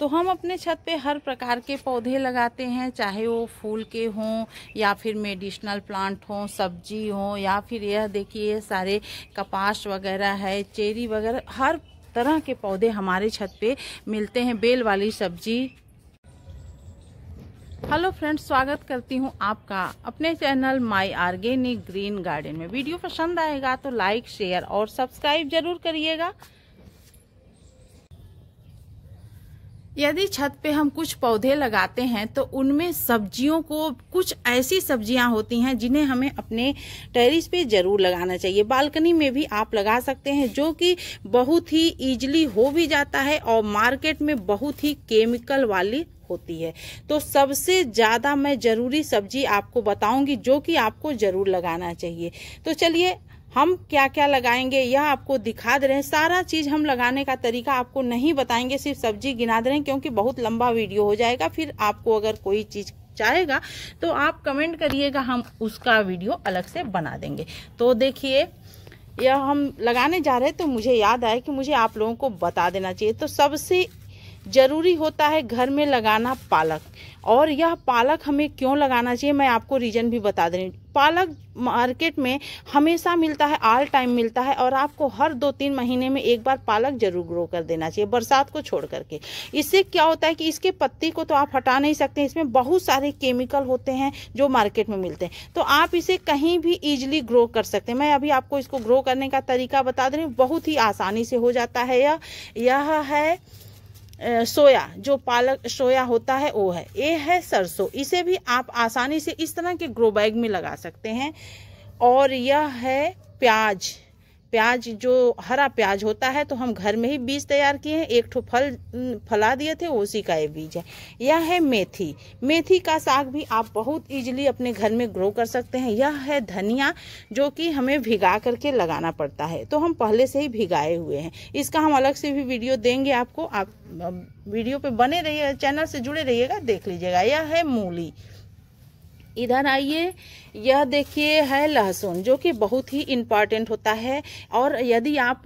तो हम अपने छत पे हर प्रकार के पौधे लगाते हैं, चाहे वो फूल के हों या फिर मेडिसिनल प्लांट हों, सब्ज़ी हो या फिर यह देखिए सारे कपास वगैरह है, चेरी वगैरह, हर तरह के पौधे हमारे छत पे मिलते हैं, बेल वाली सब्ज़ी। हेलो फ्रेंड्स, स्वागत करती हूँ आपका अपने channel my organic green garden में। वीडियो पसंद आएगा तो लाइक, शेयर और सब्सक्राइब ज़रूर करिएगा। यदि छत पे हम कुछ पौधे लगाते हैं तो उनमें सब्जियों को, कुछ ऐसी सब्ज़ियाँ होती हैं जिन्हें हमें अपने टेरिस पे ज़रूर लगाना चाहिए। बालकनी में भी आप लगा सकते हैं, जो कि बहुत ही इजली हो भी जाता है और मार्केट में बहुत ही केमिकल वाली होती है। तो सबसे ज़्यादा मैं ज़रूरी सब्ज़ी आपको बताऊँगी, जो कि आपको ज़रूर लगाना चाहिए। तो चलिए हम क्या क्या लगाएँगे, यह आपको दिखा दे रहे हैं। सारा चीज़ हम लगाने का तरीका आपको नहीं बताएँगे, सिर्फ़ सब्ज़ी गिना दे रहे हैं, क्योंकि बहुत लंबा वीडियो हो जाएगा। फिर आपको अगर कोई चीज़ चाहेगा तो आप कमेंट करिएगा, हम उसका वीडियो अलग से बना देंगे। तो देखिए, यह हम लगाने जा रहे हैं तो मुझे याद आया कि मुझे आप लोगों को बता देना चाहिए। तो सबसे ज़रूरी होता है घर में लगाना पालक। और यह पालक हमें क्यों लगाना चाहिए, मैं आपको रीजन भी बता दे रही हूँ पालक मार्केट में हमेशा मिलता है ऑल टाइम मिलता है और आपको हर दो तीन महीने में एक बार पालक ज़रूर ग्रो कर देना चाहिए, बरसात को छोड़ करके। इससे क्या होता है कि इसके पत्ती को तो आप हटा नहीं सकते, इसमें बहुत सारे केमिकल होते हैं जो मार्केट में मिलते हैं। तो आप इसे कहीं भी इजिली ग्रो कर सकते हैं। मैं अभी आपको इसको ग्रो करने का तरीका बता दे रही हूँ, बहुत ही आसानी से हो जाता है यह यह है सोया, जो पालक सोया होता है, वो है। ये है सरसों। इसे भी आप आसानी से इस तरह के ग्रो बैग में लगा सकते हैं। और यह है प्याज। प्याज, जो हरा प्याज होता है तो हम घर में ही बीज तैयार किए हैं। एक ठो फल फला दिए थे, उसी का ये बीज है। यह है मेथी। मेथी का साग भी आप बहुत इजीली अपने घर में ग्रो कर सकते हैं। यह है धनिया, जो कि हमें भिगा करके लगाना पड़ता है। तो हम पहले से ही भिगाए हुए हैं। इसका हम अलग से भी वीडियो देंगे आपको। आप वीडियो पे बने रहिएगा चैनल से जुड़े रहिएगा, देख लीजिएगा। यह है मूली। इधर आइए। यह देखिए है लहसुन, जो कि बहुत ही इंपॉर्टेंट होता है। और यदि आप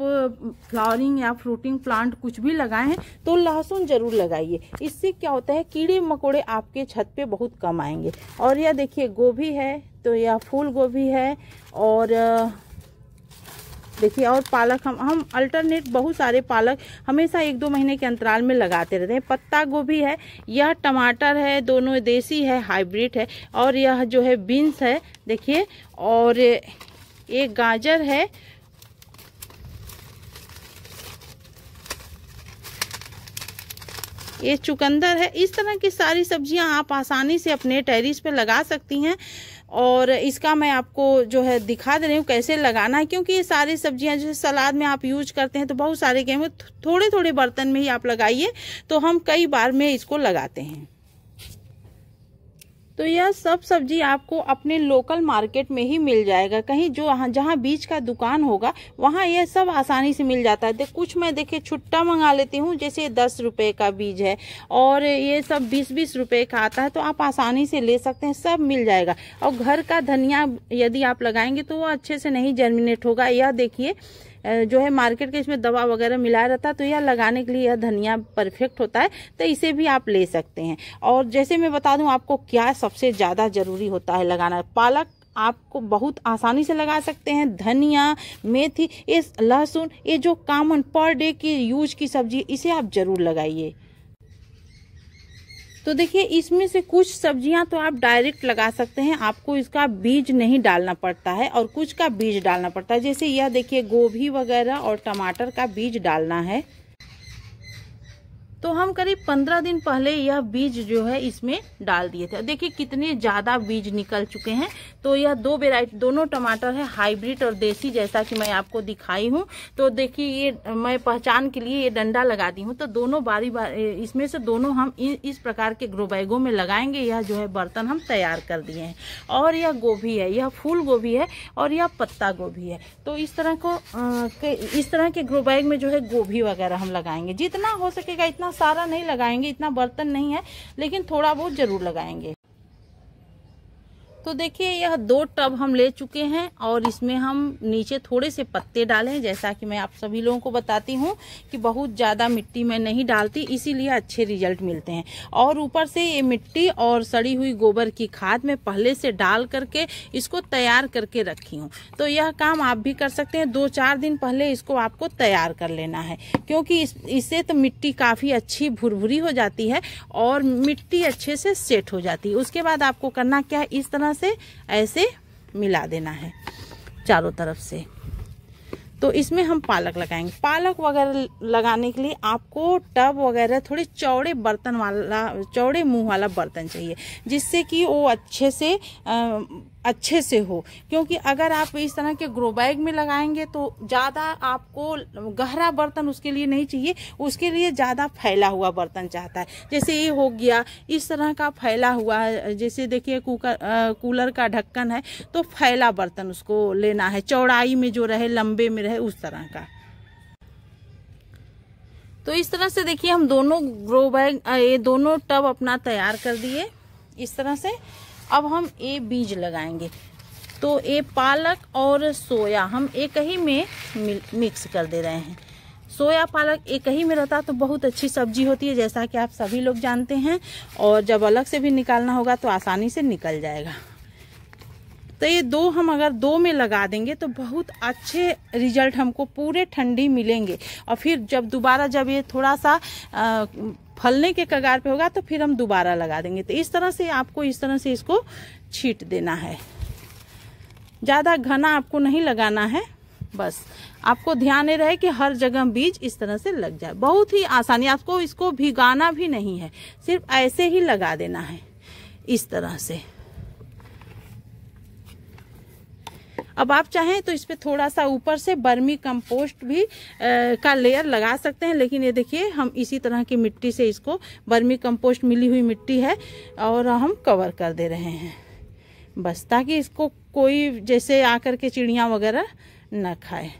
फ्लावरिंग या फ्रूटिंग प्लांट कुछ भी लगाएँ तो लहसुन ज़रूर लगाइए। इससे क्या होता है, कीड़े मकोड़े आपके छत पे बहुत कम आएँगे। और यह देखिए, गोभी है तो यह फूल गोभी है, और देखिए, और पालक हम हम अल्टरनेट बहुत सारे पालक हमेशा एक दो महीने के अंतराल में लगाते रहते हैं। पत्ता गोभी है, यह टमाटर है, दोनों देसी है हाइब्रिड है, और यह जो है बीन्स है, देखिए, और एक गाजर है ये चुकंदर है। इस तरह की सारी सब्ज़ियाँ आप आसानी से अपने टेरिस पे लगा सकती हैं। और इसका मैं आपको जो है दिखा दे रही हूँ कैसे लगाना है, क्योंकि ये सारी सब्ज़ियाँ जैसे सलाद में आप यूज़ करते हैं तो बहुत सारे गेहूँ थोड़े थोड़े बर्तन में ही आप लगाइए तो हम कई बार में इसको लगाते हैं। तो यह सब सब्ज़ी आपको अपने लोकल मार्केट में ही मिल जाएगा। कहीं जो जहाँ बीज का दुकान होगा, वहाँ यह सब आसानी से मिल जाता है। कुछ मैं देखिए छुट्टा मंगा लेती हूँ, जैसे दस रुपए का बीज है और ये सब बीस बीस रुपए का आता है तो आप आसानी से ले सकते हैं, सब मिल जाएगा। और घर का धनिया यदि आप लगाएँगे तो वो अच्छे से नहीं जर्मिनेट होगा। यह देखिए जो है मार्केट के इसमें दवा वगैरह मिलाया रहता है तो यह लगाने के लिए यह धनिया परफेक्ट होता है तो इसे भी आप ले सकते हैं। और जैसे मैं बता दूँ, आपको क्या सबसे ज़्यादा ज़रूरी होता है लगाना? पालक आपको बहुत आसानी से लगा सकते हैं, धनिया, मेथी इस लहसुन, ये जो कॉमन पर डे की यूज़ की सब्ज़ी, इसे आप ज़रूर लगाइए। तो देखिए, इसमें से कुछ सब्ज़ियाँ तो आप डायरेक्ट लगा सकते हैं। आपको इसका बीज नहीं डालना पड़ता है और कुछ का बीज डालना पड़ता है। जैसे यह देखिए, गोभी वगैरह और टमाटर का बीज डालना है। तो हम करीब पंद्रह दिन पहले यह बीज जो है इसमें डाल दिए थे। देखिए, कितने ज़्यादा बीज निकल चुके हैं। तो यह दो वेराइटी दोनों टमाटर है हाइब्रिड और देसी, जैसा कि मैं आपको दिखाई हूँ। तो देखिए, ये, मैं पहचान के लिए ये डंडा लगा दी हूँ। तो दोनों बारी बार, इसमें से दोनों हम इस प्रकार के ग्रो बैगों में लगाएँगे। यह जो है बर्तन हम तैयार कर दिए हैं। और यह गोभी है, यह फूल गोभी है और यह पत्ता गोभी है। तो इस तरह को इस तरह के ग्रो बैग में जो है गोभी वगैरह हम लगाएँगे। जितना हो सकेगा इतना इतना सारा नहीं लगाएँगे इतना बर्तन नहीं है लेकिन थोड़ा बहुत ज़रूर लगाएँगे। तो देखिए यह दो टब हम ले चुके हैं और इसमें हम नीचे थोड़े से पत्ते डालें जैसा कि मैं आप सभी लोगों को बताती हूँ कि बहुत ज़्यादा मिट्टी में नहीं डालती इसीलिए अच्छे रिज़ल्ट मिलते हैं। और ऊपर से ये मिट्टी और सड़ी हुई गोबर की खाद में पहले से डाल करके इसको तैयार करके रखी हूँ। तो यह काम आप भी कर सकते हैं दो चार दिन पहले इसको आपको तैयार कर लेना है क्योंकि इस, इससे तो मिट्टी काफ़ी अच्छी भुरभुरी हो जाती है और मिट्टी अच्छे से सेट हो जाती है। उसके बाद आपको करना क्या है इस तरह से ऐसे मिला देना है चारों तरफ़ से। तो इसमें हम पालक लगाएँगे। पालक वगैरह लगाने के लिए आपको टब वगैरह थोड़े चौड़े बर्तन वाला चौड़े मुँह वाला बर्तन चाहिए जिससे कि वो अच्छे से आ, अच्छे से हो। क्योंकि अगर आप इस तरह के ग्रो बैग में लगाएँगे तो ज़्यादा आपको गहरा बर्तन उसके लिए नहीं चाहिए, उसके लिए ज़्यादा फैला हुआ बर्तन चाहता है। जैसे ये हो गया, इस तरह का फैला हुआ जैसे देखिए कुकर कूलर का ढक्कन है तो फैला बर्तन उसको लेना है। चौड़ाई में जो रहे, लंबे में रहे, उस तरह का। तो इस तरह से देखिए, हम दोनों ग्रो बैग ये दोनों टब अपना तैयार कर दिए। इस तरह से अब हम ए बीज लगाएँगे। तो ये पालक और सोया हम एक ही में मिक्स कर दे रहे हैं। सोया पालक एक ही में रहता तो बहुत अच्छी सब्ज़ी होती है जैसा कि आप सभी लोग जानते हैं। और जब अलग से भी निकालना होगा तो आसानी से निकल जाएगा। तो ये दो हम अगर दो में लगा देंगे तो बहुत अच्छे रिज़ल्ट हमको पूरे ठंडी मिलेंगे। और फिर जब दोबारा जब ये थोड़ा सा आ, फलने के कगार पे होगा तो फिर हम दोबारा लगा देंगे। तो इस तरह से आपको, इस तरह से इसको छीट देना है। ज़्यादा घना आपको नहीं लगाना है, बस। आपको ध्यान रहे कि हर जगह बीज इस तरह से लग जाए। बहुत ही आसानी, आपको इसको भिगाना भी नहीं है, सिर्फ़ ऐसे ही लगा देना है, इस तरह से। अब आप चाहें तो इस पर थोड़ा सा ऊपर से बर्मी कंपोस्ट भी आ, का लेयर लगा सकते हैं लेकिन ये देखिए हम इसी तरह की मिट्टी से इसको बर्मी कंपोस्ट मिली हुई मिट्टी है और हम कवर कर दे रहे हैं। बस ताकि इसको कोई जैसे आकर के चिड़िया वगैरह ना खाए।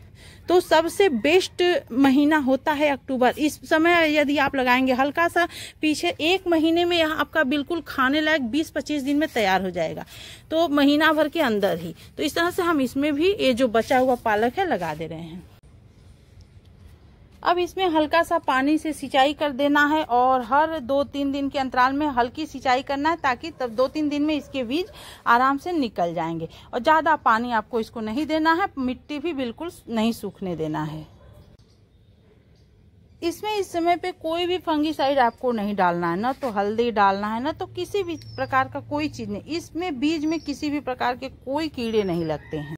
तो सबसे बेस्ट महीना होता है अक्टूबर। इस समय यदि आप लगाएँगे हल्का सा, पीछे एक महीने में यहाँ आपका बिल्कुल खाने लायक 20-25 दिन में तैयार हो जाएगा। तो महीना भर के अंदर ही। तो इस तरह से हम इसमें भी ये जो बचा हुआ पालक है, लगा दे रहे हैं। अब इसमें हल्का सा पानी से सिंचाई कर देना है और हर दो तीन दिन के अंतराल में हल्की सिंचाई करना है ताकि तब दो तीन दिन में इसके बीज आराम से निकल जाएँगे। और ज़्यादा पानी आपको इसको नहीं देना है, मिट्टी भी बिल्कुल नहीं सूखने देना है। इसमें इस समय पे कोई भी फंगीसाइड आपको नहीं डालना है, ना तो हल्दी डालना है, ना तो किसी भी प्रकार का कोई चीज़ नहीं। इसमें बीज में किसी भी प्रकार के कोई कीड़े नहीं लगते हैं।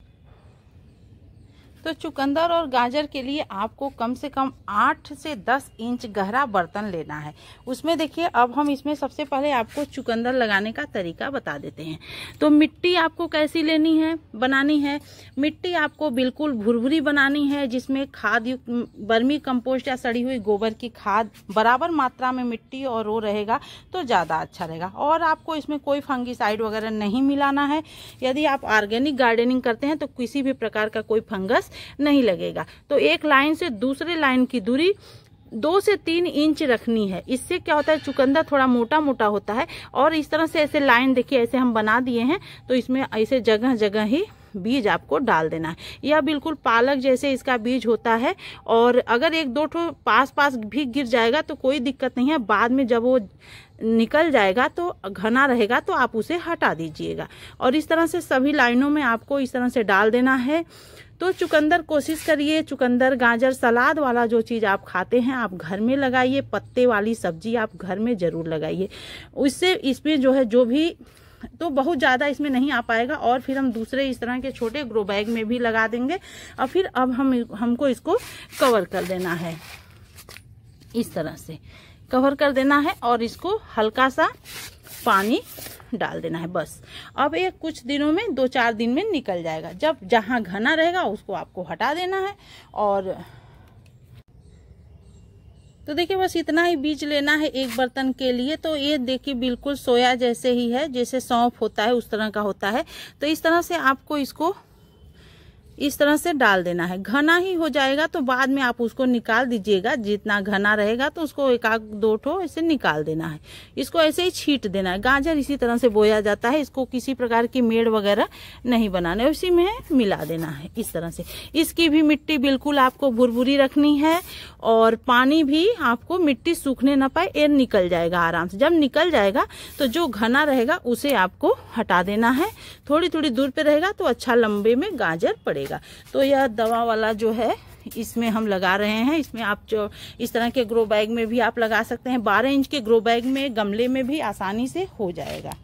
तो चुकंदर और गाजर के लिए आपको कम से कम आठ से दस इंच गहरा बर्तन लेना है। उसमें देखिए, अब हम इसमें सबसे पहले आपको चुकंदर लगाने का तरीका बता देते हैं। तो मिट्टी आपको कैसी लेनी है? बनानी है। मिट्टी आपको बिल्कुल भुरभुरी बनानी है, जिसमें खाद युक्त बर्मी कंपोस्ट या सड़ी हुई गोबर की खाद बराबर मात्रा में मिट्टी और रो रहेगा तो ज़्यादा अच्छा रहेगा। और आपको इसमें कोई फंगिसाइड वगैरह नहीं मिलाना है। यदि आप ऑर्गेनिक गार्डनिंग करते हैं तो किसी भी प्रकार का कोई फंगस नहीं लगेगा। तो एक लाइन से दूसरे लाइन की दूरी दो से तीन इंच रखनी है। इससे क्या होता है, चुकंदर थोड़ा मोटा मोटा होता है और इस तरह से ऐसे लाइन देखिए, ऐसे हम बना दिए हैं तो इसमें ऐसे जगह जगह ही बीज आपको डाल देना है। यह बिल्कुल पालक जैसे इसका बीज होता है और अगर एक दो ठो पास पास भी गिर जाएगा तो कोई दिक्कत नहीं है। बाद में जब वो निकल जाएगा तो घना रहेगा तो आप उसे हटा दीजिएगा। और इस तरह से सभी लाइनों में आपको इस तरह से डाल देना है। तो चुकंदर कोशिश करिए, चुकंदर, गाजर, सलाद वाला जो चीज़ आप खाते हैं, आप घर में लगाइए, पत्ते वाली सब्ज़ी आप घर में ज़रूर लगाइए। उससे इसमें जो है, जो भी तो बहुत ज़्यादा इसमें नहीं आ पाएगा और फिर हम दूसरे इस तरह के छोटे ग्रो बैग में भी लगा देंगे और फिर अब हम, हमको इसको कवर कर देना है। इस तरह से कवर कर देना है और इसको हल्का सा पानी डाल देना है, बस। अब ये कुछ दिनों में, दो चार दिन में निकल जाएगा। जब जहाँ घना रहेगा, उसको आपको हटा देना है और तो देखिए, बस इतना ही बीज लेना है एक बर्तन के लिए। तो ये देखिए, बिल्कुल सोया जैसे ही है, जैसे सौंफ होता है, उस तरह का होता है। तो इस तरह से आपको इसको इस तरह से डाल देना है। घना ही हो जाएगा तो बाद में आप उसको निकाल दीजिएगा। जितना घना रहेगा तो उसको एक आध दो ठो ऐसे निकाल देना है। इसको ऐसे ही छीट देना है। गाजर इसी तरह से बोया जाता है। इसको किसी प्रकार की मेड़ वगैरह नहीं बनाना है। उसी में मिला देना है इस तरह से। इसकी भी मिट्टी बिल्कुल आपको भुरभुरी रखनी है और पानी भी आपको मिट्टी सूखने ना पाए, एयर निकल जाएगा आराम से। जब निकल जाएगा तो जो घना रहेगा उसे आपको हटा देना है। थोड़ी थोड़ी दूर पे रहेगा तो अच्छा लंबे में गाजर पड़ेगा। तो यह दवा वाला जो है, इसमें हम लगा रहे हैं। इसमें आप जो, इस तरह के ग्रो बैग में भी आप लगा सकते हैं। बारह इंच के ग्रो बैग में, गमले में भी आसानी से हो जाएगा।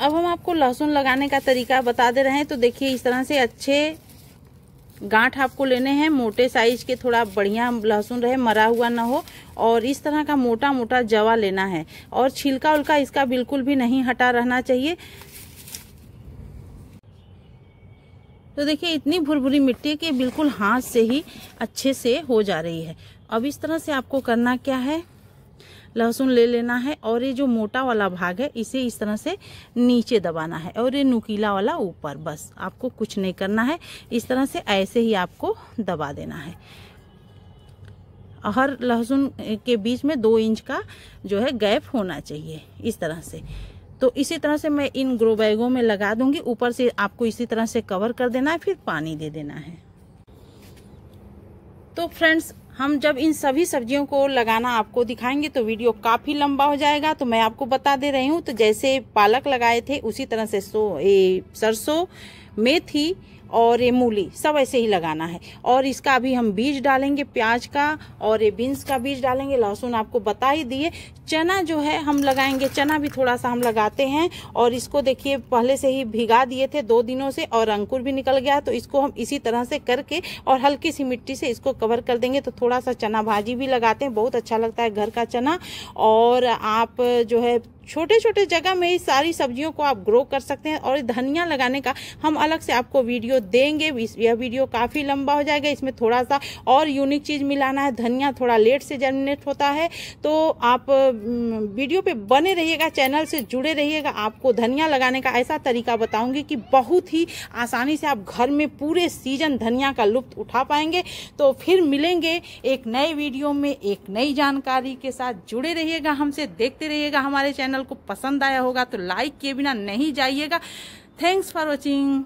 अब हम आपको लहसुन लगाने का तरीका बता दे रहे हैं। तो देखिए, इस तरह से अच्छे गांठ आपको लेने हैं। मोटे साइज़ के थोड़ा बढ़िया लहसुन रहे, मरा हुआ ना हो। और इस तरह का मोटा मोटा जवा लेना है। और छिलका उलका इसका बिल्कुल भी नहीं हटा रहना चाहिए। तो देखिए, इतनी भुरभुरी मिट्टी के बिल्कुल हाथ से ही अच्छे से हो जा रही है। अब इस तरह से आपको करना क्या है? लहसुन ले लेना है और ये जो मोटा वाला भाग है, इसे इस तरह से नीचे दबाना है और ये नुकीला वाला ऊपर, बस। आपको कुछ नहीं करना है। इस तरह से ऐसे ही आपको दबा देना है। हर लहसुन के बीच में दो इंच का जो है गैप होना चाहिए, इस तरह से। तो इसी तरह से मैं इन ग्रो बैगों में लगा दूँगी। ऊपर से आपको इसी तरह से कवर कर देना है, फिर पानी दे देना है। तो फ्रेंड्स, हम जब इन सभी सब्जियों को लगाना आपको दिखाएँगे तो वीडियो काफ़ी लंबा हो जाएगा। तो मैं आपको बता दे रही हूँ तो जैसे पालक लगाए थे, उसी तरह से सो सरसों, मेथी और ये मूली, सब ऐसे ही लगाना है। और इसका अभी हम बीज डालेंगे, प्याज का और ये बीन्स का बीज डालेंगे। लहसुन आपको बता ही दिए। चना जो है, हम लगाएँगे। चना भी थोड़ा सा हम लगाते हैं और इसको देखिए, पहले से ही भिगा दिए थे दो दिनों से और अंकुर भी निकल गया तो इसको हम इसी तरह से करके और हल्की सी मिट्टी से इसको कवर कर देंगे। तो थोड़ा सा चना भाजी भी लगाते हैं, बहुत अच्छा लगता है घर का चना। और आप जो है छोटे छोटे जगह में ही सारी सब्जियों को आप ग्रो कर सकते हैं और धनिया लगाने का हम अलग से आपको वीडियो देंगे। यह वीडियो काफ़ी लंबा हो जाएगा। इसमें थोड़ा सा और यूनिक चीज़ मिलाना है। धनिया थोड़ा लेट से जर्मिनेट होता है। तो आप वीडियो पे बने रहिएगा चैनल से जुड़े रहिएगा। आपको धनिया लगाने का ऐसा तरीका बताऊँगी कि बहुत ही आसानी से आप घर में पूरे सीज़न धनिया का लुप्त उठा पाएँगे। तो फिर मिलेंगे एक नए वीडियो में एक नई जानकारी के साथ। जुड़े रहिएगा हमसे, देखते रहिएगा हमारे चैनल चैनल को पसंद आया होगा तो लाइक किए बिना नहीं जाइएगा। Thanks for watching